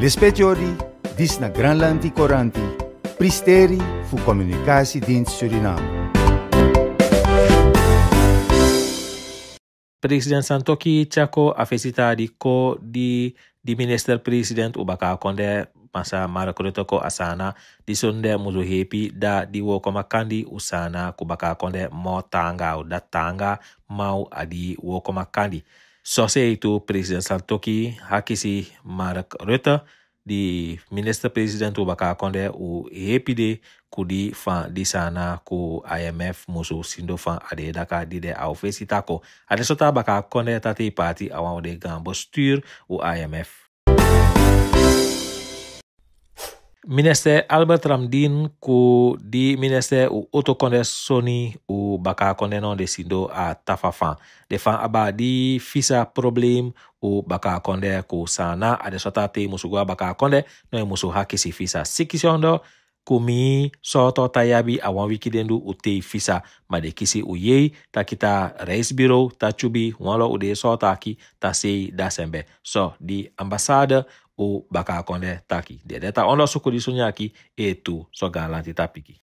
Lespetiori, dis na Granlanti Coranti, pristeri fu Dienst Suriname. President Santoki Chako di ko di di minister president ubaka konde masa mara ko asana di sonde muzu da di wo usana kubaka konde mo tanga da tanga mau adi wo. Sose itu Presiden Santoki hakisi Mark Rutte di Minister Presiden tu baka konde u EPD kudi fan di sana ku IMF musu sindo fan ade daka di de au fesi tako. Ade sota baka konde tati parti awan de gambo styr u IMF. minɛsɛ albert ramdin ko di minɛsɛ o otokɔndɛ soni o baka kɔndɛnɔ de sin a tafafan de fan a di fisa problem o baka kɔndɛ ko san na a de sɔta te baka kɔndɛ n'o ye muso hakisi fisa sikisiyɔn dɔ komi sɔɔtɔ taya bi a wɔn wikiden do o te fisa made kisi o ye ta kita reis biro ta cubi wɔn lɔ o de sɔɔta ki ta se da so, di ambasade o baka konde taki. De deta ono suku di sunyaki e tu so galanti tapiki.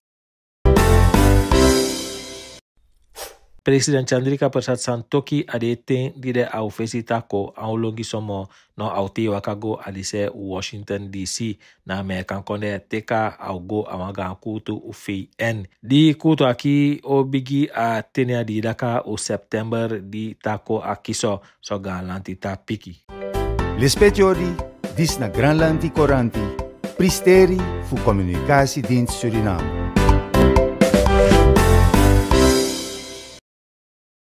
President Chandrika Persat Santoki ade ten di de au fesi tako au longi somo no au te wakago adise Washington DC na me kan konde teka au go amaga kutu u en. Di kutu aki o bigi a tenia di daka o September di tako akiso so galanti tapiki. Lispetiori disna Granlandi Coranti, pristeri fu comunicasi din Suriname.